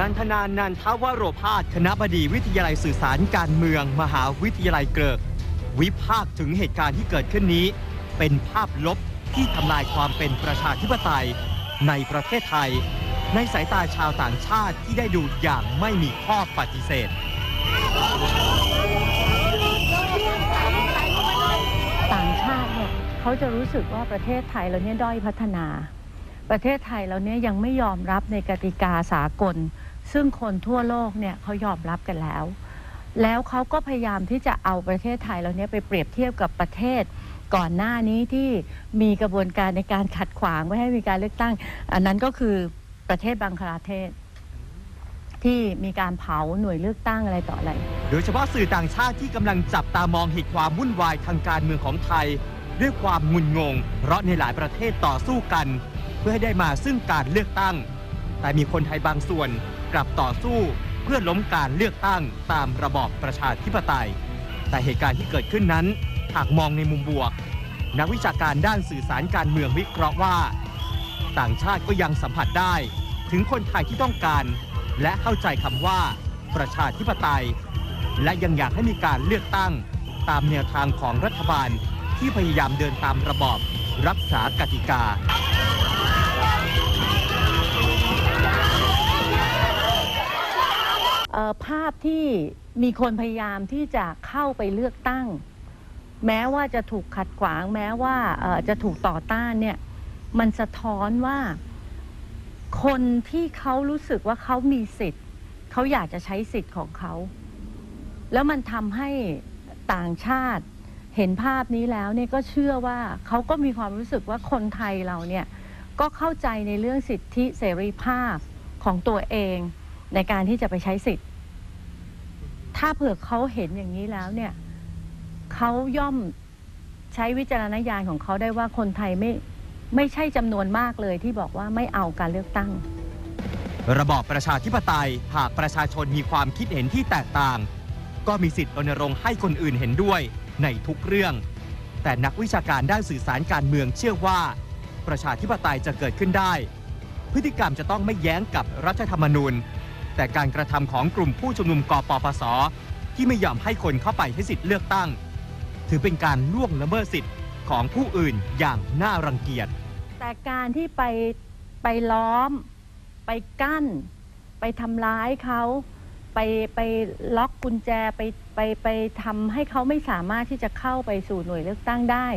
นันทนานันทวโรพาสคณะบดีวิทยาลัยสื่อสารการเมือง มหาวิทยาลัยเกริก วิพากษ์ถึงเหตุการณ์ที่เกิดขึ้นนี้ เป็นภาพลบที่ทำลายความเป็นประชาธิปไตย ในประเทศไทย ในสายตาชาวต่างชาติที่ได้ดูอย่างไม่มีข้อปฏิเสธ ต่างชาติเนี่ยเขาจะรู้สึกว่าประเทศไทยเราเนี่ยด้อยพัฒนา ประเทศไทยเราเนี่ยยังไม่ยอมรับในกติกาสากล ซึ่งคนทั่วโลกเนี่ยเขายอมรับกันแล้ว แล้วเขาก็พยายามที่จะเอาประเทศไทยเราเนี่ยไปเปรียบเทียบกับประเทศก่อนหน้านี้ที่มีกระบวนการในการขัดขวางไม่ให้มีการเลือกตั้ง อันนั้นก็คือประเทศบังคลาเทศ ที่มีการเผาหน่วยเลือกตั้งอะไรต่ออะไร โดยเฉพาะสื่อต่างชาติที่กำลังจับตามองเหตุความวุ่นวายทางการเมืองของไทย ด้วยความงุนงง เพราะในหลายประเทศต่อสู้กัน พื่อให้ได้มาซึ่งการเลือกตั้ง แต่มีคนไทยบางส่วนกลับต่อสู้เพื่อล้มการเลือกตั้งตามระบอบประชาธิปไตย แต่เหตุการณ์ที่เกิดขึ้นนั้นหากมองในมุมบวก นักวิชาการด้านสื่อสารการเมืองวิเคราะห์ว่า ต่างชาติก็ยังสัมผัสได้ ถึงคนไทยที่ต้องการ และเข้าใจคำว่าประชาธิปไตย และยังอยากให้มีการเลือกตั้งตามแนวทางของรัฐบาลที่พยายามเดินตามระบอบรักษากติกา ภาพที่มีคนพยายามที่จะเข้าไปเลือกตั้ง แม้ว่าจะถูกขัดขวาง แม้ว่าจะถูกต่อต้านเนี่ยมันสะท้อนว่า คนที่เขารู้สึกว่าเขามีสิทธิ์เขาอยากจะใช้สิทธิ์ของเขา แล้วมันทำให้ต่างชาติเห็นภาพนี้แล้วเนี่ยก็เชื่อว่าเขาก็มีความรู้สึกว่าคนไทยเราเนี่ยก็เข้าใจในเรื่องสิทธิเสรีภาพของตัวเองในการที่จะไปใช้สิทธิ์ ถ้าเผื่อเขาเห็นอย่างนี้แล้วเนี่ยเขาย่อมใช้วิจารณญาณของเขาได้ว่าคนไทยไม่ไม่ใช่จำนวนมากเลยที่บอกว่าไม่เอาการเลือกตั้ง ระบอบประชาธิปไตยหากประชาชนมีความคิดเห็นที่แตกต่าง ก็มีสิทธิ์รณรงค์ให้คนอื่นเห็นด้วยในทุกเรื่อง แต่นักวิชาการด้านสื่อสารการเมืองเชื่อว่า ประชาธิปไตยจะเกิดขึ้นได้ พฤติกรรมจะต้องไม่แย้งกับรัฐธรรมนูญ แต่การกระทำของกลุ่มผู้ชุมนุมกปปส ที่ไม่ยอมให้คนเข้าไปใช้สิทธิ์เลือกตั้ง ถือเป็นการล่วงละเมิดสิทธิ์ของผู้อื่นอย่างน่ารังเกียจ แต่การที่ไปไปล้อม ไปกั้น ไปทำร้ายเขาไปไปล็อกกุญแจไปไปไปทำให้เขาไม่สามารถที่จะเข้าไปสู่หน่วยเลือกตั้งได้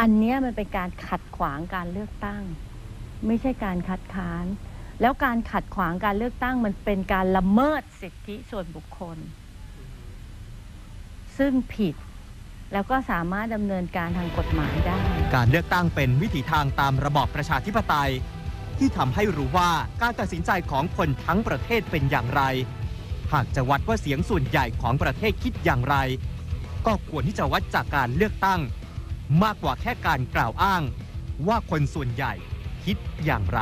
อันนี้มันเป็นการขัดขวางการเลือกตั้ง ไม่ใช่การคัดค้าน แล้วการขัดขวางการเลือกตั้งมันเป็นการละเมิดสิทธิส่วนบุคคล ซึ่งผิดแล้วก็สามารถดำเนินการทางกฎหมายได้ การเลือกตั้งเป็นวิถีทางตามระบอบประชาธิปไตย ที่ทำให้รู้ว่าการตัดสินใจของคนทั้งประเทศเป็นอย่างไร หากจะวัดว่าเสียงส่วนใหญ่ของประเทศคิดอย่างไร ก็ควรที่จะวัดจากการเลือกตั้ง มากกว่าแค่การกล่าวอ้าง ว่าคนส่วนใหญ่คิดอย่างไร